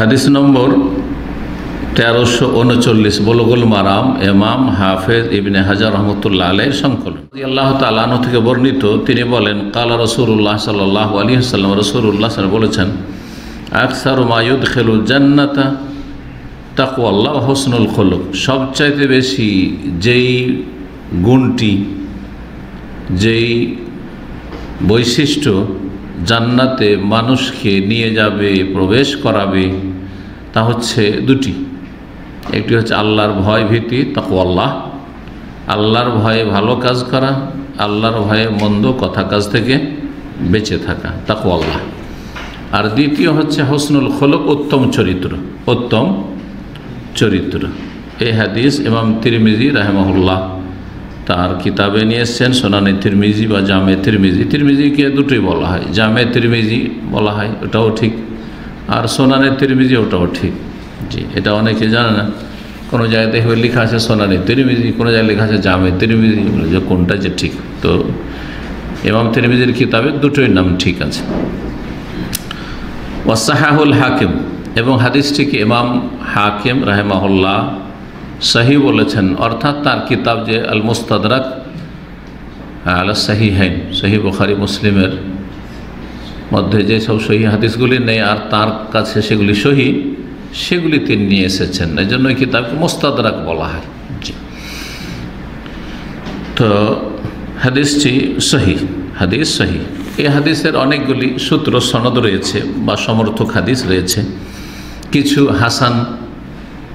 হাদিস নম্বর তেরোশো উনচল্লিশ, বলগুল মারাম এমাম হাফেজ ইবনে হাজার রহমতুল্লাহ আলের সংকলন। আল্লাহ তালানো থেকে বর্ণিত, তিনি বলেন, কালা রসুল্লাহ সাল্লাহ আলী সাল্লাম রসুল্লাহ সাল বলেছেন, আকসার মায়ুদ খেলুল জান্নাতা তাকু আল্লাহ হোসনুল খলুক। সবচাইতে বেশি যেই গুণটি, যেই বৈশিষ্ট্য জান্নাতে মানুষকে নিয়ে যাবে, প্রবেশ করাবে তা হচ্ছে দুটি। একটি হচ্ছে আল্লাহর ভয় ভীতি তাকু আল্লাহ আল্লাহর ভয়ে ভালো কাজ করা, আল্লাহর ভয়ে মন্দ কথা কাজ থেকে বেঁচে থাকা তাকু আল্লাহ আর দ্বিতীয় হচ্ছে হসনুল খোলক, উত্তম চরিত্র উত্তম চরিত্র। এই হাদিস ইমাম তিরমিজি রাহেমহুল্লাহ তার কিতাবে নিয়ে এসছেন, সোনানি তিরমিজি বা জামে তিরমিজি। তিরমিজিকে দুটোই বলা হয়, জামে তিরমিজি বলা হয়, ওটাও ঠিক। আর সোনানি তিরমিজি ওটাও ঠিক। জি, এটা অনেকে জানে না। কোনো জায়গায় দেখবে লেখা আছে সোনানি তিরমিজি, কোনো জায়গায় লেখা আছে জামে তিরমিজি। যে কোনটা যে ঠিক। তো ইমাম তিরমিজির কিতাবে দুটোই নাম ঠিক আছে। ওয়াসাহাহুল হাকিম, এবং হাদিসটিকে ইমাম হাকিম রাহেমাহুল্লাহ সহি বলেছেন। অর্থাৎ তার কিতাব যে আল মুস্তাদরাক আল সাহি হাইন সহি বুখারি, মুসলিমের মধ্যে যে সব সহি হাদিসগুলি নেই আর তার কাছে সেগুলি সহি, সেগুলি তিনি নিয়ে এসেছেন। এই জন্য কিতাবকে মোস্তাদরাক বলা হয়। তো হাদিসটি সহি, হাদিস সহি। এই হাদিসের অনেকগুলি সূত্র, সনদ রয়েছে বা সমর্থক হাদিস রয়েছে। কিছু হাসান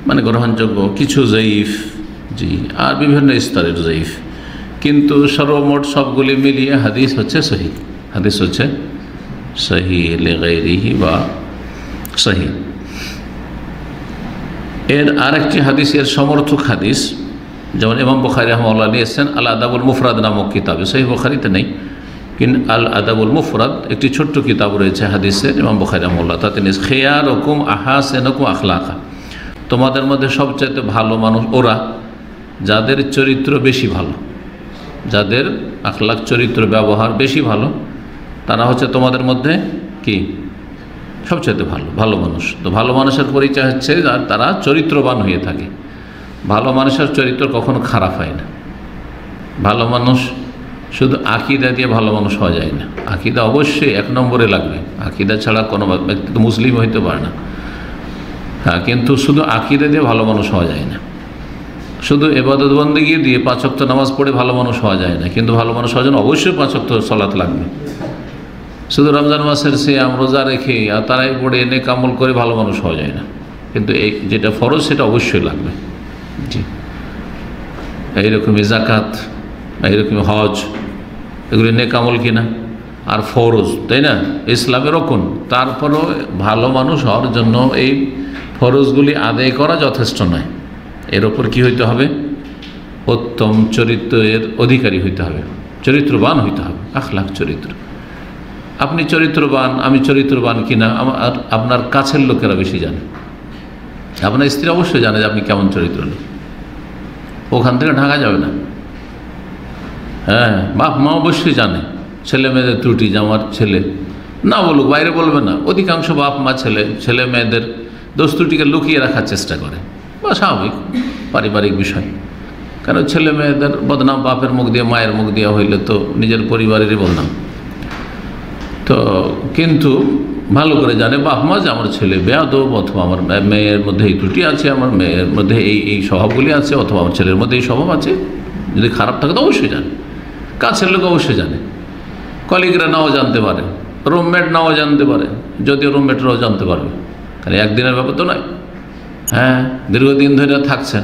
মানে গ্রহণযোগ্য, কিছু জয়ীফ, জি, আর বিভিন্ন স্তরের জয়ীফ। কিন্তু সর্বমোট সবগুলি মিলিয়ে হাদিস হচ্ছে সহি। হাদিস হচ্ছে সহি লেগাইরিহি বা সহি। এর আরেকটি হাদিস, এর সমর্থক হাদিস, যেমন ইমাম বখারি রহমাল্লাহ নিয়েছেন আল আদাবুল মুফরাদ নামক কিতাবে। সহি বখারিতে নেই, কিন্তু আল আদাবুল মুফরাদ একটি ছোট্ট কিতাব রয়েছে হাদিসের, ইমাম বখারি রহমাল্লাহ তাতে নিয়ে খেয়া রকম আহাসেন রকম আখলাখা তোমাদের মধ্যে সবচাইতে ভালো মানুষ ওরা, যাদের চরিত্র বেশি ভালো, যাদের আখলাখ চরিত্র ব্যবহার বেশি ভালো তারা হচ্ছে তোমাদের মধ্যে কি? সবচাইতে ভালো ভালো মানুষ। তো ভালো মানুষের পরিচয় হচ্ছে তারা চরিত্রবান হয়ে থাকে। ভালো মানুষের চরিত্র কখনো খারাপ হয় না। ভালো মানুষ শুধু আকিদা দিয়ে ভালো মানুষ হওয়া যায় না। আকিদা অবশ্যই এক নম্বরে লাগবে। আকিদা ছাড়া কোনো ব্যক্তি তো মুসলিম হইতে পারে না। হ্যাঁ কিন্তু শুধু আকিদা দিয়ে ভালো মানুষ হওয়া যায় না। শুধু এবাদত গিয়ে দিয়ে পাঁচক্ত নামাজ পড়ে ভালো মানুষ হওয়া যায় না। কিন্তু ভালো মানুষ হওয়ার জন্য অবশ্যই পাঁচক্ত সলাৎ লাগবে। শুধু রমজান মাসের সে রোজা রেখে আর তারাই পড়ে এনে কামল করে ভালো মানুষ হওয়া যায় না। কিন্তু এই যেটা ফরজ সেটা অবশ্যই লাগবে। জি। এইরকমই জাকাত এইরকমই হজ এগুলি নেকামল কিনা? আর ফরজ তাই না? ইসলামের রকম তারপরেও ভালো মানুষ হওয়ার জন্য এই ফরজগুলি আদায় করা যথেষ্ট নয়। এর ওপর কী হইতে হবে? উত্তম চরিত্রের অধিকারী হইতে হবে। চরিত্রবান হইতে হবে। আখলাখ চরিত্র। আপনি চরিত্রবান, আমি চরিত্রবান কিনা আমার আপনার কাছের লোকেরা বেশি জানে। আপনার স্ত্রী অবশ্যই জানে যে আপনি কেমন চরিত্র লোক। ওখান থেকে ঢাকা যাবে না। হ্যাঁ বাপ মা অবশ্যই জানে, ছেলে মেয়েদের ত্রুটি যে আমার ছেলে। না বলুক, বাইরে বলবে না। অধিকাংশ বাপ মা ছেলে ছেলে মেয়েদের দোষ ত্রুটিকে লুকিয়ে রাখার চেষ্টা করে। বা স্বাভাবিক, পারিবারিক বিষয়। কারণ ছেলে মেয়েদের বদনাম বাপের মুখ দিয়ে, মায়ের মুখ দিয়ে হইলে তো নিজের পরিবারেরই বদনাম। তো কিন্তু ভালো করে জানে বাপ মা যে আমার ছেলে বেয়াদব, অথবা আমার মেয়ের মধ্যে এই ত্রুটি আছে, আমার মেয়ের মধ্যে এই এই স্বভাবগুলি আছে, অথবা আমার ছেলের মধ্যে এই স্বভাব আছে। যদি খারাপ থাকে তো অবশ্যই জানে। কাছের লোক অবশ্যই জানে। কলিগরা নাও জানতে পারে, রুমমেট নাও জানতে পারে, যদিও রুমমেটরাও জানতে পারবে। কারণ একদিনের ব্যাপার তো নয়। হ্যাঁ দীর্ঘদিন ধরে থাকছেন।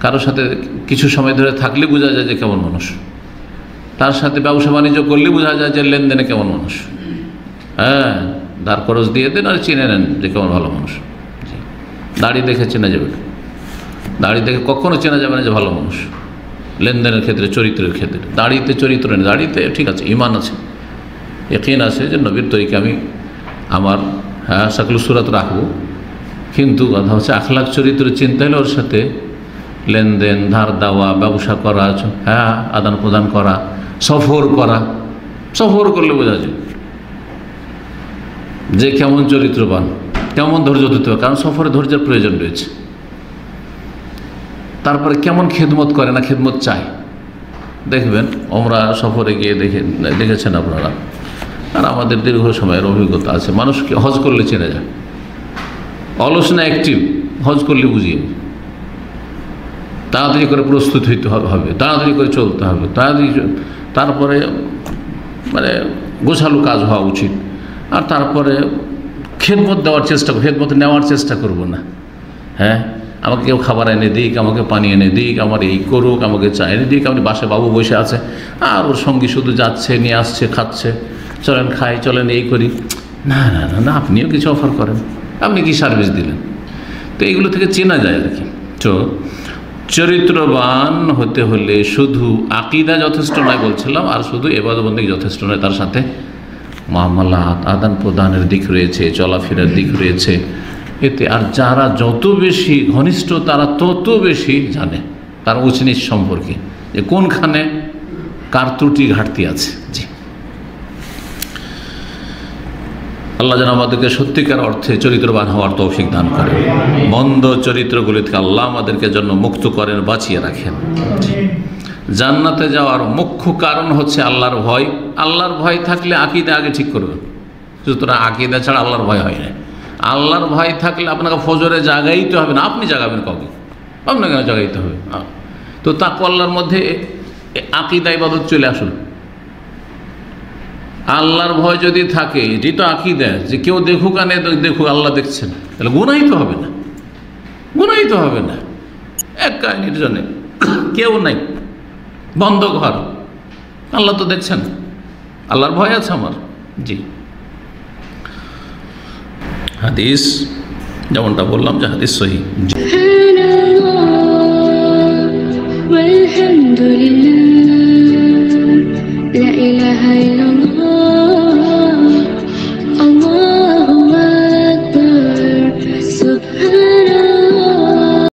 কারোর সাথে কিছু সময় ধরে থাকলে বোঝা যায় যে কেমন মানুষ। তার সাথে ব্যবসা বাণিজ্য করলে বোঝা যায় যে লেনদেনে কেমন মানুষ। হ্যাঁ দাঁড় খরচ দিয়ে দেন আর চিনে নেন যে কেমন ভালো মানুষ। দাড়ি দেখে চেনা যাবে দাড়ি দেখে কখনো চেনা যাবে না যে ভালো মানুষ। লেনদেনের ক্ষেত্রে, চরিত্রের ক্ষেত্রে। দাড়িতে চরিত্র নেই। দাড়িতে ঠিক আছে ইমান আছে। একিন আছে যে নবীর তরিকে আমি আমার হ্যাঁ সাকলু সুরাত রাখব। কিন্তু কথা হচ্ছে আখলাখ চরিত্র চিন্তা হলে ওর সাথে লেনদেন, ধার দেওয়া, ব্যবসা করা হ্যাঁ আদান প্রদান করা, সফর করা, সফর করলে বোঝা যায় যে কেমন চরিত্রবান, কেমন ধৈর্য ধরতে হবে কারণ সফরে ধৈর্যের প্রয়োজন রয়েছে। তারপরে কেমন খেদমত করে না খেদমত চায়। দেখবেন আমরা সফরে গিয়ে দেখে, দেখেছেন আপনারা। আর আমাদের দীর্ঘ সময়ের অভিজ্ঞতা আছে, মানুষকে হজ করলে চেনে যায়। অলস না অ্যাক্টিভ, হজ করলে বুঝিয়ে তাড়াতাড়ি করে প্রস্তুত হইতে হবে, তাড়াতাড়ি করে চলতে হবে, তাড়াতাড়ি তারপরে মানে গোছালো কাজ হওয়া উচিত। আর তারপরে খেদমত দেওয়ার চেষ্টা খেদমত নেওয়ার চেষ্টা করব না। হ্যাঁ? আমাকে কেউ খাবার এনে দিক, আমাকে পানি এনে দিক, আমার এই করুক, আমাকে চা এনে দিক আপনি বাসে বাবু বসে আছে, আর ওর সঙ্গী শুধু যাচ্ছে, নিয়ে আসছে, খাচ্ছে, চলেন খাই, চলেন এই করি। না না না না, আপনিও কিছু অফার করেন, আপনি কি সার্ভিস দিলেন? তো এইগুলো থেকে চেনা যায় আর কি। তো চরিত্রবান হতে হলে শুধু আকিদা যথেষ্ট নয় বলছিলাম, আর শুধু এবাদবন্দি যথেষ্ট নয়, তার সাথে মামলাত, আদান প্রদানের দিক রয়েছে, চলাফেরার দিক রয়েছে। এতে আর যারা যত বেশি ঘনিষ্ঠ, তারা তত বেশি জানে, তার উচনিচ সম্পর্কে যে কোনখানে কার ত্রুটি ঘাটতি আছে। জি। আল্লাহ যেন আমাদেরকে সত্যিকার অর্থে চরিত্রবান হওয়ার তৌফিক দান করেন। মন্দ চরিত্রগুলি থেকে আল্লাহ আমাদেরকে জন্য মুক্ত করেন, বাঁচিয়ে রাখেন। জান্নাতে যাওয়ার মুখ্য কারণ হচ্ছে আল্লাহর ভয়। আল্লাহর ভয় থাকলে আকিদা আগে ঠিক করবেন সুতরাং আকিদা ছাড়া আল্লাহর ভয় হয় না। আল্লাহর ভয় থাকলে আপনাকে ফজরে জাগাইতে হবে না। আপনি জাগাবেন কাউকে আপনাকে জাগাইতে হবে। তো তাকু আল্লাহর মধ্যে আকিদা, ইবাদত চলে আসুন। আল্লাহর ভয় যদি থাকে, এটি তো আঁকি দেয় যে কেউ দেখুক আনে দেখুক, আল্লাহ দেখছেন। তাহলে গুনাই তো হবে না। গুনাই তো হবে না। এক কাহিনীর জন্যে। কেউ নাই। বন্ধ ঘর আল্লাহ তো দেখছেন। আল্লাহর ভয় আছে আমার। জি। হাদিস, যেমনটা বললাম যে হাদিস সহি।